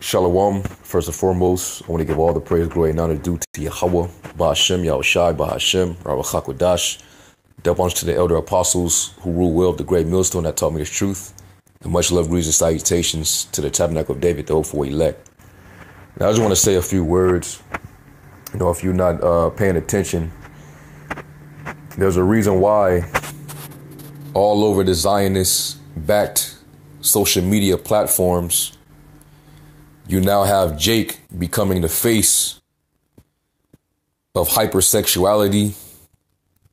Shalom. First and foremost, I want to give all the praise, glory, and honor due to Yahweh, Ba'ashem, Yahushai, Ba'ashem, Rawachak Double honors to the elder apostles who rule well of the great millstone that taught me the truth. And much love, greetings, and salutations to the tabernacle of David, the hopeful elect. Now, I just want to say a few words. You know, if you're not uh, paying attention, there's a reason why all over the Zionist backed social media platforms you now have Jake becoming the face of hypersexuality,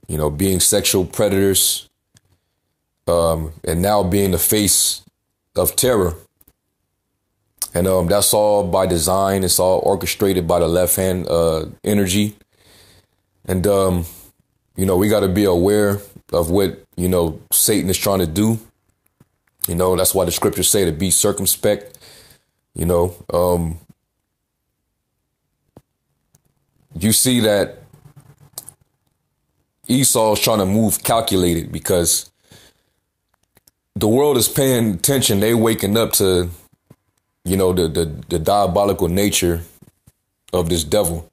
you know, being sexual predators, um, and now being the face of terror. And um, that's all by design. It's all orchestrated by the left hand uh, energy. And, um, you know, we got to be aware of what, you know, Satan is trying to do. You know, that's why the scriptures say to be circumspect you know, um, you see that Esau is trying to move calculated because the world is paying attention. They waking up to, you know, the, the, the diabolical nature of this devil.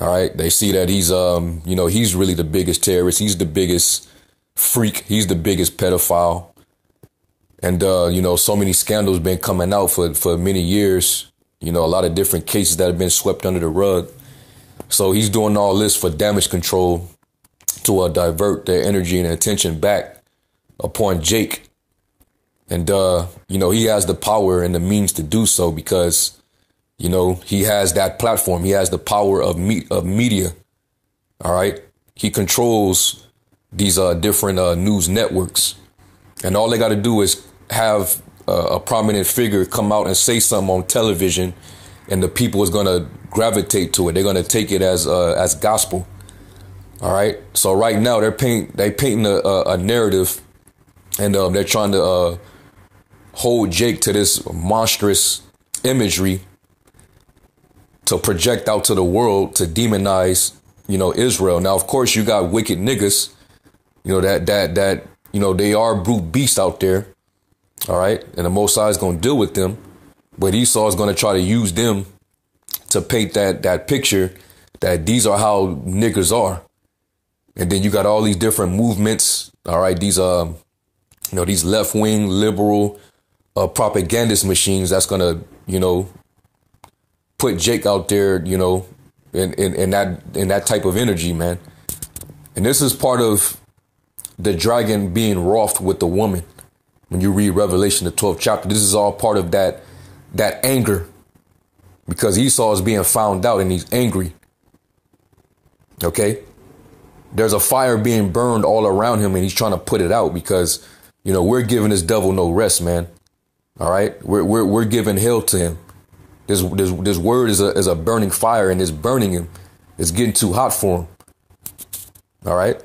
All right. They see that he's, um, you know, he's really the biggest terrorist. He's the biggest freak. He's the biggest pedophile and uh, you know, so many scandals been coming out for for many years. You know, a lot of different cases that have been swept under the rug. So he's doing all this for damage control to uh, divert their energy and attention back upon Jake. And uh, you know, he has the power and the means to do so because you know he has that platform. He has the power of me- of media. All right, he controls these uh, different uh, news networks, and all they got to do is have a, prominent figure come out and say something on television, and the people is gonna gravitate to it. They're gonna take it as uh, as gospel. All right. So right now they're paint they painting a, a, a narrative, and um, they're trying to uh, hold Jake to this monstrous imagery to project out to the world to demonize, you know, Israel. Now, of course, you got wicked niggas, you know that that that you know they are brute beasts out there, all right. And the Most is going to deal with them. But Esau is going to try to use them to paint that, that picture that these are how niggers are. And then you got all these different movements. All right. These, um, you know, these left wing liberal uh, propagandist machines that's going to, you know, put Jake out there, you know, in, in, in that, in that type of energy, man. And this is part of the dragon being wroth with the woman when you read Revelation, the 12th chapter. This is all part of that, that anger because Esau is being found out and he's angry. Okay. There's a fire being burned all around him and he's trying to put it out because, you know, we're giving this devil no rest, man. All right. We're, we're, we're giving hell to him. This, this, this word is a, is a burning fire and it's burning him. It's getting too hot for him. All right.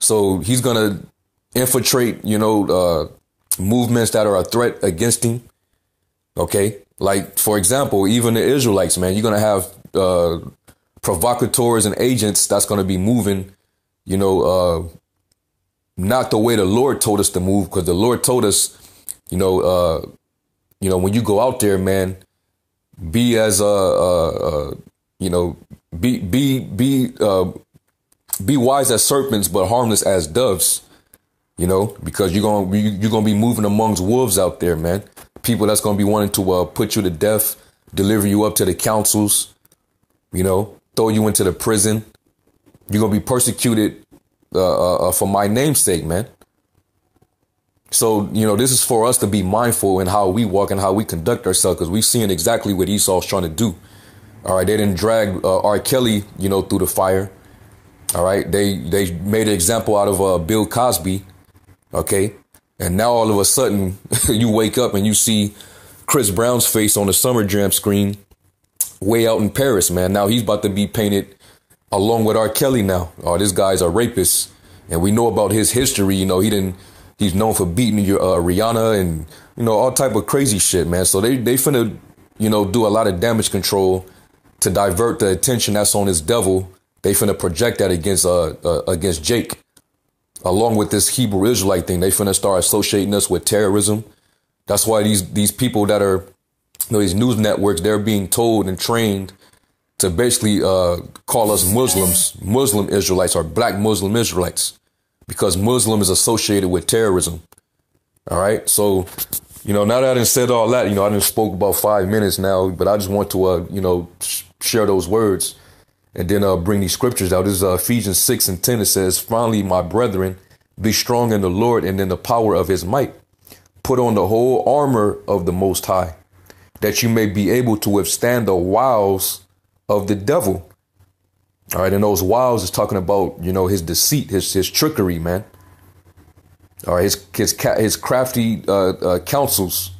So he's going to infiltrate, you know, uh, movements that are a threat against him. Okay. Like, for example, even the Israelites, man, you're to have, uh, provocateurs and agents that's to be moving, you know, uh, not the way the Lord told us to move, because the Lord told us, you know, uh, you know, when you go out there, man, be as, uh, uh, uh you know, be, be, be, uh, be wise as serpents, but harmless as doves you know, because you're gonna you're gonna be moving amongst wolves out there, man. People that's gonna be wanting to uh, put you to death, deliver you up to the councils, you know, throw you into the prison. You're gonna be persecuted uh, uh, uh, for my namesake, man. So you know, this is for us to be mindful in how we walk and how we conduct ourselves, because we're seeing exactly what Esau's trying to do. All right, they didn't drag uh, R. Kelly, you know, through the fire. All right, they they made an example out of uh, Bill Cosby Okay. And now all of a sudden you wake up and you see Chris Brown's face on the Summer Jam screen way out in Paris, man. Now he's about to be painted along with R. Kelly now. Oh, this guy's a rapist. And we know about his history. You know, he didn't, he's known for beating your, uh, Rihanna and, you know, all type of crazy shit, man. So they, they finna, you know, do a lot of damage control to divert the attention that's on this devil. They finna project that against, uh, uh against Jake along with this Hebrew Israelite thing, they finna start associating us with terrorism. That's why these these people that are you know, these news networks, they're being told and trained to basically uh, call us Muslims, Muslim Israelites, or Black Muslim Israelites, because Muslim is associated with terrorism. All right, so you know, now that I done said all that, you know, I done spoke about five minutes now, but I just want to, uh, you know, sh- share those words and then uh, bring these scriptures out. This is uh, Ephesians 6 and 10. It says, Finally, my brethren, be strong in the Lord and in the power of his might. Put on the whole armor of the Most High, that you may be able to withstand the wiles of the devil. All right, and those wiles is talking about, you know, his deceit, his his trickery, man. All right, his his his crafty uh, uh, counsels,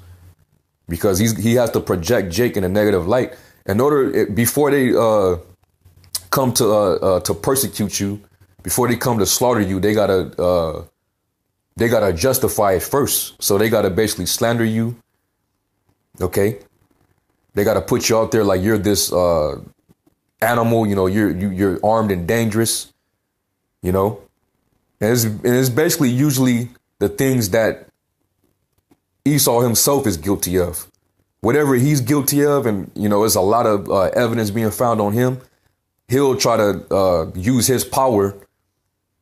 because he's he has to project Jake in a negative light in order before they uh, come to uh, uh, to persecute you, before they come to slaughter you, they gotta uh, they gotta justify it first. So they gotta basically slander you. Okay, they gotta put you out there like you're this animal. You know, you're you, you're armed and dangerous. You know, and it's, and it's basically usually the things that Esau himself is guilty of. Whatever he's guilty of, and you know, there's a lot of uh, evidence being found on him. He'll try to uh, use his power.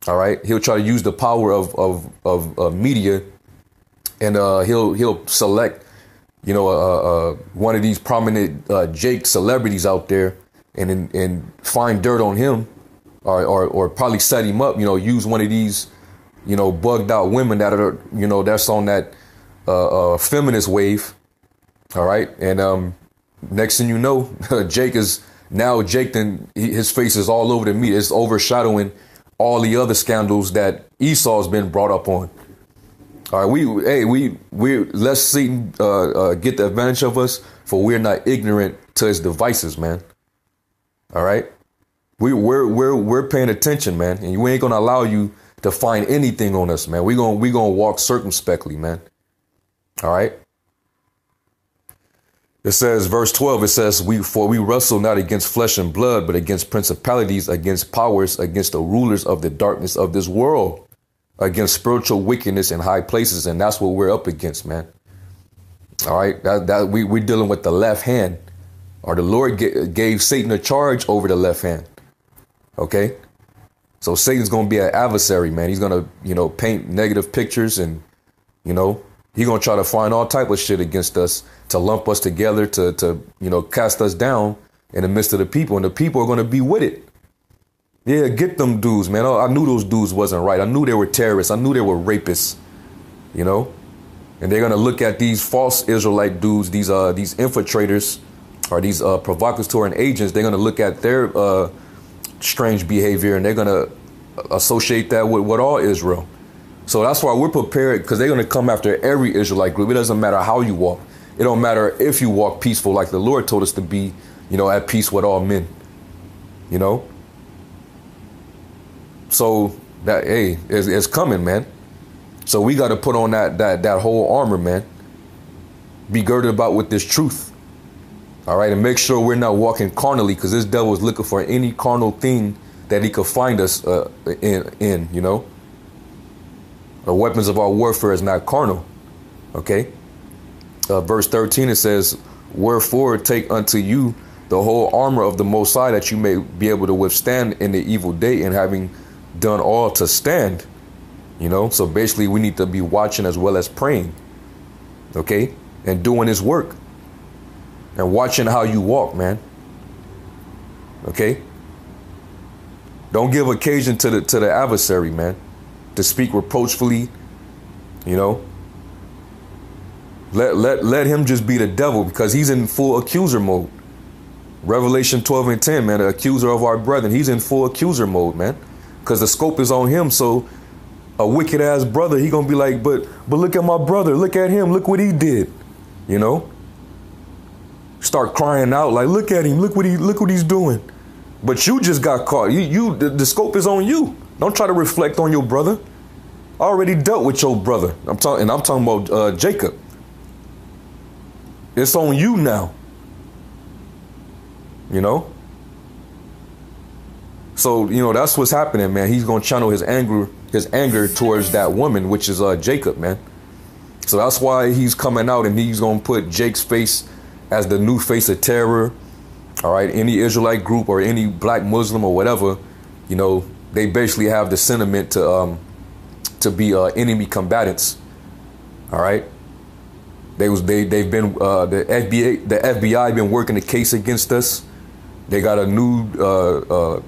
All right, he'll try to use the power of of of uh, media, and uh, he'll he'll select, you know, uh, uh, one of these prominent Jake celebrities out there, and and find dirt on him or, or, or probably set him up, you know, use one of these, you know, bugged out women that are, you know, that's on that uh, uh, feminist wave. All right. And um, next thing you know, Jake is now Jake, then his face is all over the media. It's overshadowing all the other scandals that Esau's been brought up on. All right, we hey we we let's see uh, uh, get the advantage of us, for we're not ignorant to his devices, man. All right, we, we're we're we're paying attention, man, and we ain't gonna allow you to find anything on us, man. We gonna we gonna walk circumspectly, man. All right. It says, verse 12, it says, we, for we wrestle not against flesh and blood, but against principalities, against powers, against the rulers of the darkness of this world, against spiritual wickedness in high places. And that's what we're up against, man. All right. That, that we, we're dealing with the left hand, or the Lord gave Satan a charge over the left hand. Okay. So Satan's going to be an adversary, man. He's going to, you know, paint negative pictures and, you know, he's going to try to find all type of shit against us to lump us together to, to, you know, cast us down in the midst of the people. And the people are going to be with it. Yeah, get them dudes, man. I knew those dudes wasn't right. I knew they were terrorists. I knew they were rapists, you know? And they're going to look at these false Israelite dudes, these, uh, these infiltrators or these, uh, provocateurs and agents. They're going to look at their, uh, strange behavior and they're going to associate that with what all Israel. So that's why we're prepared because they're going to come after every Israelite group. It doesn't matter how you walk. It don't matter if you walk peaceful like the Lord told us to be, you know, at peace with all men. You know? So that hey, it's, it's coming, man. So we got to put on that that that whole armor, man. Be girded about with this truth. All right, and make sure we're not walking carnally because this devil is looking for any carnal thing that he could find us uh, in, in, you know. The weapons of our warfare is not carnal. Okay. Uh, verse 13 it says, Wherefore take unto you the whole armor of the Most High that you may be able to withstand in the evil day and having done all to stand. You know, so basically we need to be watching as well as praying. Okay. And doing his work and watching how you walk, man. Okay? Don't give occasion to the to the adversary, man. To speak reproachfully, you know. Let let let him just be the devil because he's in full accuser mode. Revelation 12 and 10, man, the accuser of our brethren. He's in full accuser mode, man. Because the scope is on him. So a wicked ass brother, he gonna be like, but but look at my brother, look at him, look what he did. You know? start crying out like, "Look at him! Look what he look what he's doing." But you just got caught. You you the, the scope is on you. Don't try to reflect on your brother. Already dealt with your brother. I'm talking, and I'm talking about uh, Jacob. It's on you now. You know. So you know that's what's happening, man. He's gonna channel his anger, his anger towards that woman, which is uh, Jacob, man. So that's why he's coming out and he's gonna put Jake's face as the new face of terror. All right, any Israelite group or any black Muslim or whatever, you know, they basically have the sentiment to um, to be uh, enemy combatants. All right, they was they they've been uh, the FBI the FBI been working the case against us. They got a new uh, uh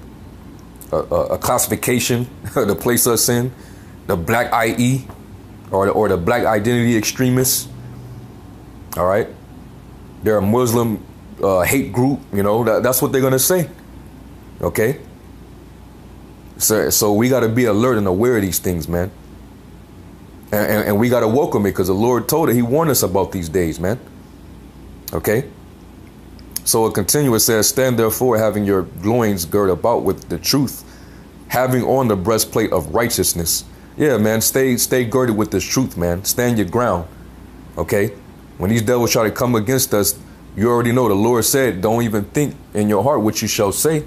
a, classification to place us in, the Black IE, or or the Black Identity Extremists. All right, they're a Muslim uh, hate group. You know that, that's what they're gonna say. Okay. So so we got to be alert and aware of these things, man. And, and, and we got to welcome it because the Lord told it. He warned us about these days, man. Okay. So it continues, says, Stand therefore, having your loins girt about with the truth, having on the breastplate of righteousness. Yeah, man, stay stay girded with this truth, man. Stand your ground. Okay? When these devils try to come against us, you already know the Lord said, Don't even think in your heart what you shall say.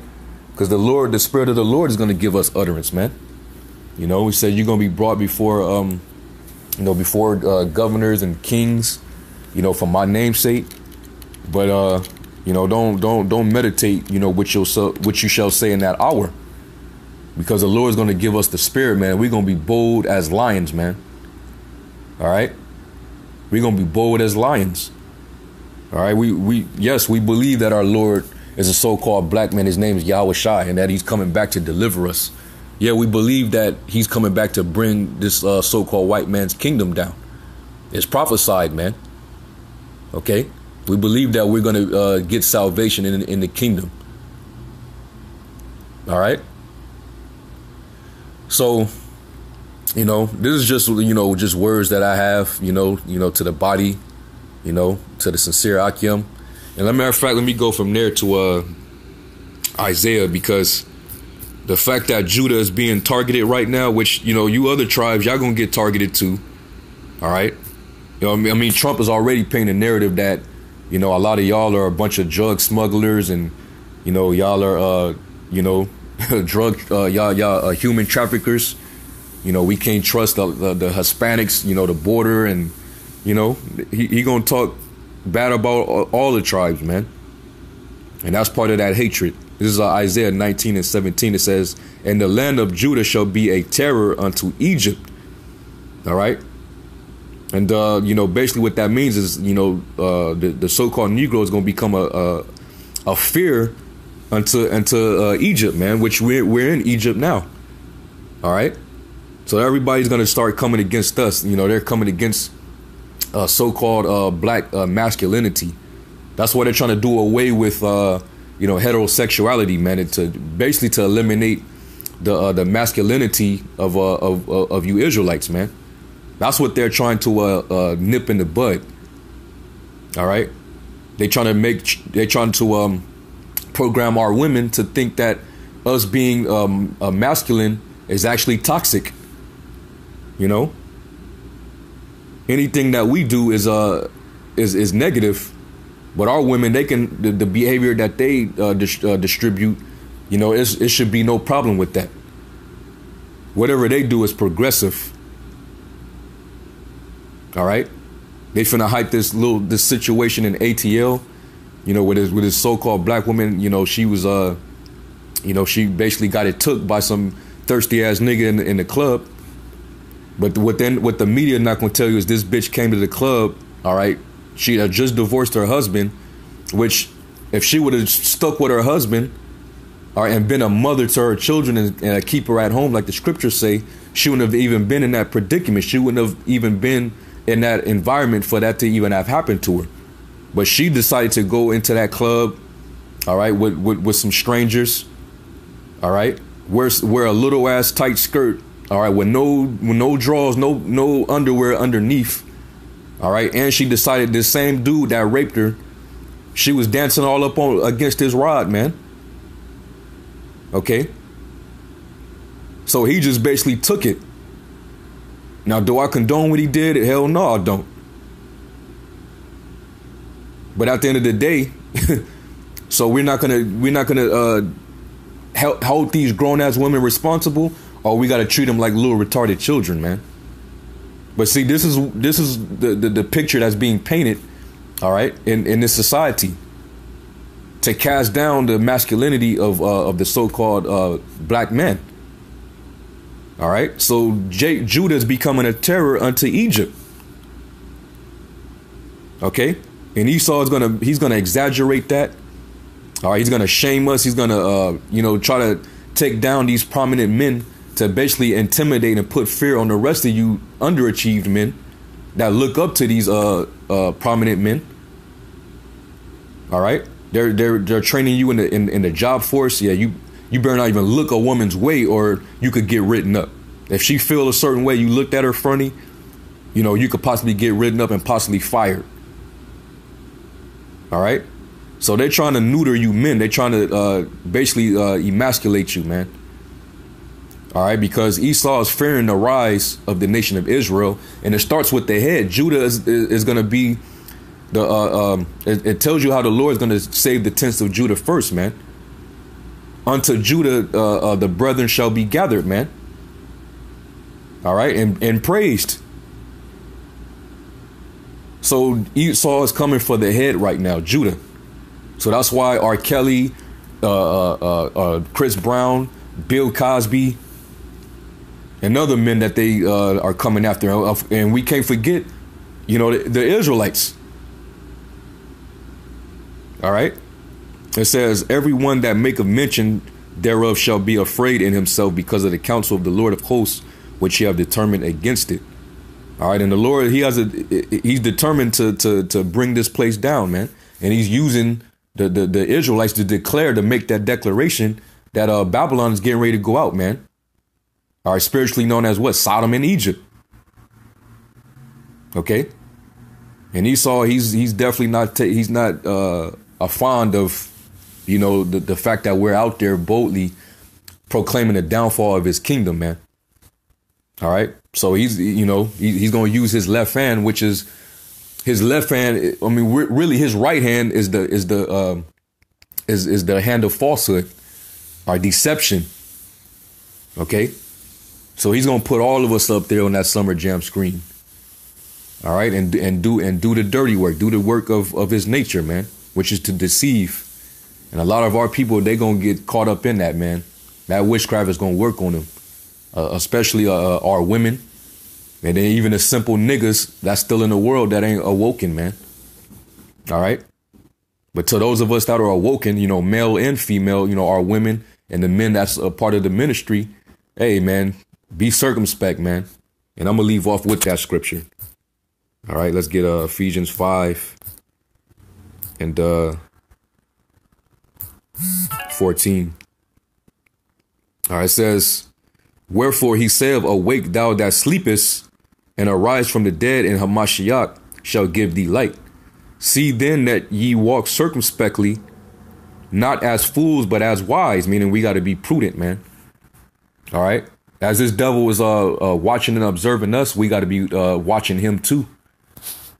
Because the Lord, the Spirit of the Lord is going to give us utterance, man. You know, he said you're going to be brought before um, you know, before uh, governors and kings, you know, for my namesake. But uh, you know, don't don't don't meditate, you know, what you'll what you shall say in that hour, because the Lord's going to give us the spirit, man. We're going to be bold as lions, man. All right, we're going to be bold as lions. All right, we we yes, we believe that our Lord is a so-called black man. His name is Yahweh Shai, and that He's coming back to deliver us yeah, we believe that he's coming back to bring this uh, so-called white man's kingdom down. It's prophesied, man. Okay, we believe that we're going to uh, get salvation in in the kingdom. All right. So, you know, this is just you know just words that I have, you know, you know, to the body, you know, to the sincere Akim. And as a matter of fact, let me go from there to uh, Isaiah because the fact that Judah is being targeted right now, which you know you other tribes, y'all gonna get targeted too. All right, you know I mean, I mean Trump is already painting a narrative that you know a lot of y'all are a bunch of drug smugglers and you know y'all are uh, you know drug uh, y'all y'all uh, human traffickers. You know we can't trust the, the, the Hispanics. You know the border and you know he he gonna talk bad about all, all the tribes, man. And that's part of that hatred. This is uh, Isaiah 19 and 17. It says, And the land of Judah shall be a terror unto Egypt. All right. And, uh, you know, basically what that means is, you know, uh, the, the so called Negro is going to become a, a, a, fear unto, unto uh, Egypt, man, which we're, we're in Egypt now. All right. So everybody's going to start coming against us. You know, they're coming against uh, so called uh, black masculinity. That's why they're trying to do away with you know heterosexuality, man, and to basically to eliminate the uh, the masculinity of, uh, of uh, of you Israelites, man. That's what they're trying to uh, uh, nip in the bud. All right, they trying to make they're trying to um, program our women to think that us being um, masculine is actually toxic. You know, anything that we do is uh is is negative but our women, they can the, the behavior that they uh, dis- uh, distribute, you know, it should be no problem with that. Whatever they do is progressive. All right, they finna hype this little this situation in ATL, you know, with his with his so-called black woman. You know, she was uh, you know, she basically got it took by some thirsty ass nigga in in the club. But what then what the media not gonna tell you is this bitch came to the club, all right, she had just divorced her husband, which if she would have stuck with her husband or and been a mother to her children and, and a keeper at home, like the scriptures say, she wouldn't have even been in that predicament. She wouldn't have even been in that environment for that to even have happened to her. But she decided to go into that club, all right, with with, with some strangers, all right, wear wear a little ass tight skirt, all right, with no with no drawers, no no underwear underneath, all right. And she decided this same dude that raped her, she was dancing all up on against his rod, man. Okay. So he just basically took it. Now, do I condone what he did? Hell no, I don't. But at the end of the day, so we're not gonna we're not gonna uh, help, hold these grown ass women responsible, or we gotta treat them like little retarded children, man. But see, this is this is the, the, the picture that's being painted, All right, in in this society, to cast down the masculinity of uh, of the so-called uh, black men. All right, so J- Judah is becoming a terror unto Egypt. Okay, and Esau is gonna he's gonna exaggerate that. All right, he's gonna shame us. He's gonna uh, you know try to take down these prominent men to basically intimidate and put fear on the rest of you underachieved men that look up to these uh, uh, prominent men. All right, they're they're they're training you in the in, in the job force. Yeah, you you better not even look a woman's way, or you could get written up. If she feel a certain way, you looked at her funny, you know, you could possibly get written up and possibly fired. All right, so they're trying to neuter you men. They're trying to uh, basically uh, emasculate you, man. All right, because Esau is fearing the rise of the nation of Israel, and it starts with the head. Judah is, is going to be the. Uh, um, it, it, tells you how the Lord is going to save the tents of Judah first, man. Unto Judah, uh, uh, the brethren shall be gathered, man. All right, and and praised. So Esau is coming for the head right now, Judah. So that's why R. Kelly, uh, uh, uh, Chris Brown, Bill Cosby, and other men that they uh, are coming after. And we can't forget, you know, the, the Israelites. All right. It says, Everyone that maketh mention thereof shall be afraid in himself because of the counsel of the Lord of hosts, which he have determined against it. All right, and the Lord, he has a, he's determined to to to bring this place down, man, and he's using the the, the Israelites to declare to make that declaration that uh Babylon is getting ready to go out, man are spiritually known as what? Sodom and Egypt. Okay? And Esau, he's he's definitely not he's not uh, a fond of, you know, the, the fact that we're out there boldly proclaiming the downfall of his kingdom, man. All right? So he's you know, he, he's going to use his left hand, which is his left hand, I mean really his right hand is the is the uh, is is the hand of falsehood or deception. Okay? So he's gonna put all of us up there on that summer jam screen. All right, and and do and do the dirty work, do the work of of his nature, man, which is to deceive. And a lot of our people, they gonna get caught up in that, man. That witchcraft is gonna work on them, uh, especially uh, uh, our women, and then even the simple niggas that's still in the world that ain't awoken, man. All right. But to those of us that are awoken, you know, male and female, you know, our women and the men that's a part of the ministry, hey, man, be circumspect, man. And I'm gonna leave off with that scripture. All right, let's get uh, Ephesians five and uh, fourteen. All right, it says, "Wherefore he saith, Awake, thou that sleepest, and arise from the dead, and Hamashiach shall give thee light. See then that ye walk circumspectly, not as fools, but as wise." Meaning, we got to be prudent, man. All right. As this devil is uh, uh watching and observing us, we got to be uh, watching him too.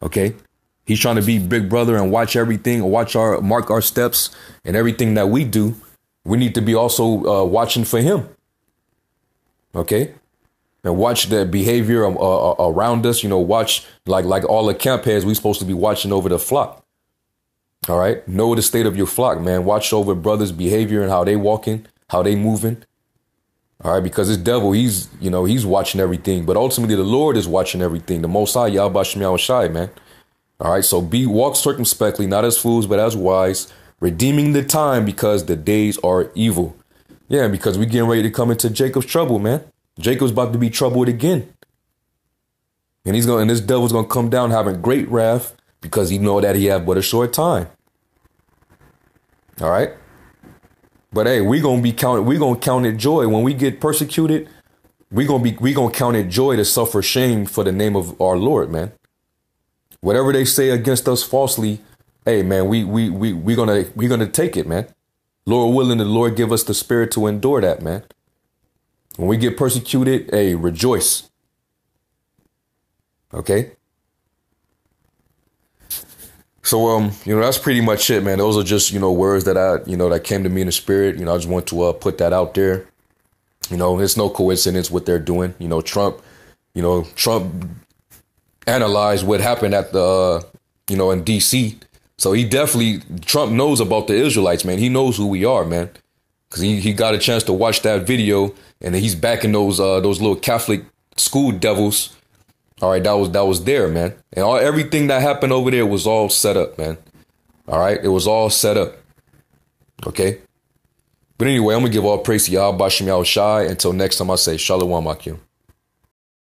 Okay, he's trying to be big brother and watch everything, watch our mark our steps and everything that we do. We need to be also uh, watching for him. Okay, and watch the behavior uh, uh, around us. You know, watch like like all the camp heads. We supposed to be watching over the flock. All right, know the state of your flock, man. Watch over brothers' behavior and how they walking, how they moving. All right, because this devil, he's you know he's watching everything, but ultimately the Lord is watching everything. The Most High, Yahweh Shai, man. All right, so be walk circumspectly, not as fools, but as wise, redeeming the time because the days are evil. Yeah, because we getting ready to come into Jacob's trouble, man. Jacob's about to be troubled again, and he's going, and this devil's gonna come down having great wrath because he know that he have but a short time. All right. But hey, we gonna be counted. We gonna count it joy when we get persecuted. We gonna be we gonna count it joy to suffer shame for the name of our Lord, man. Whatever they say against us falsely, hey man, we we we we gonna we gonna take it, man. Lord willing, the Lord give us the spirit to endure that, man. When we get persecuted, hey, rejoice. Okay. So um, you know, that's pretty much it, man. Those are just you know words that I you know that came to me in the spirit. You know, I just want to uh, put that out there. You know, it's no coincidence what they're doing. You know, Trump. You know, Trump analyzed what happened at the uh, you know, in DC. So he definitely Trump knows about the Israelites, man. He knows who we are, man, because he, he got a chance to watch that video, and he's backing those uh, those little Catholic school devils. All right, that was that was there, man, and all everything that happened over there was all set up, man. All right, it was all set up. Okay. But anyway, I'm gonna give all praise to Yahweh Shem Shai. Until next time, I say Shalom Akim.